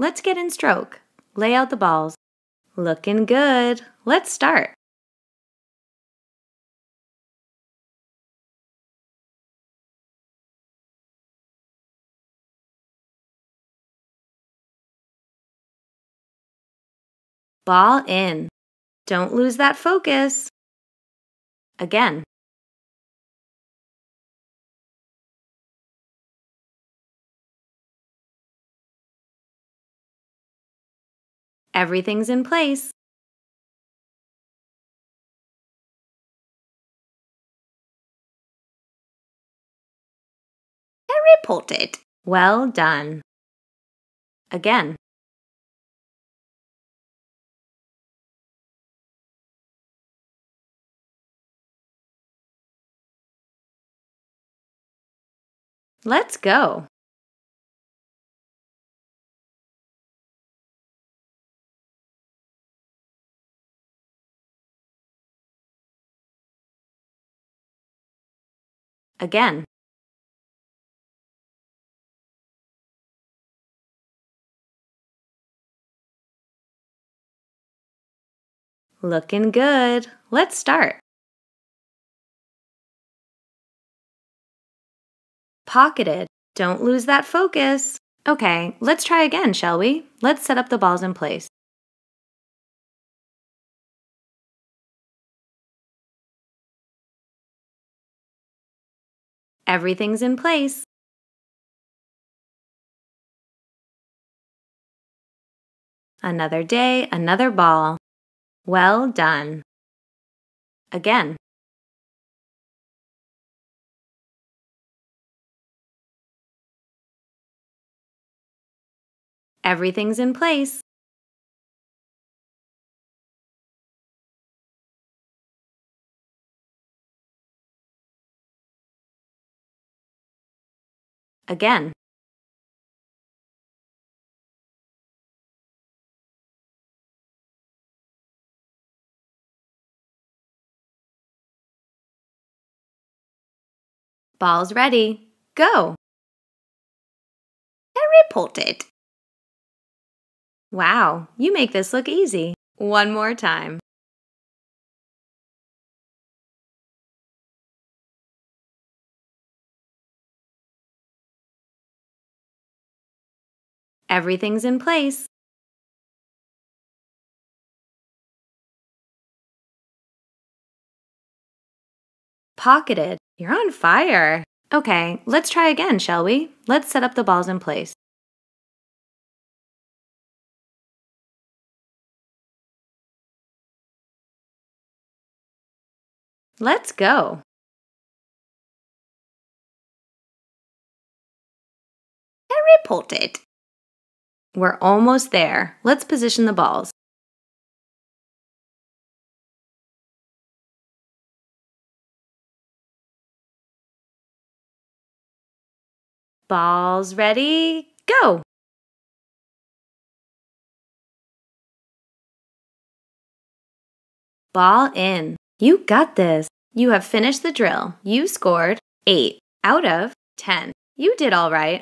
Let's get in stroke. Lay out the balls. Looking good. Let's start. Ball in. Don't lose that focus. Again. Everything's in place. Reported. Well done. Again. Let's go. Again. Looking good. Let's start. Pocketed. Don't lose that focus. Okay, let's try again, shall we? Let's set up the balls in place. Everything's in place. Another day, another ball. Well done. Again. Everything's in place. Again. Ball's ready. Go. Reported. Wow, you make this look easy. One more time. Everything's in place. Pocketed. You're on fire. Okay, let's try again, shall we? Let's set up the balls in place. Let's go. Reported. We're almost there. Let's position the balls. Balls ready, go! Ball in. You got this. You have finished the drill. You scored 8 out of 10. You did all right.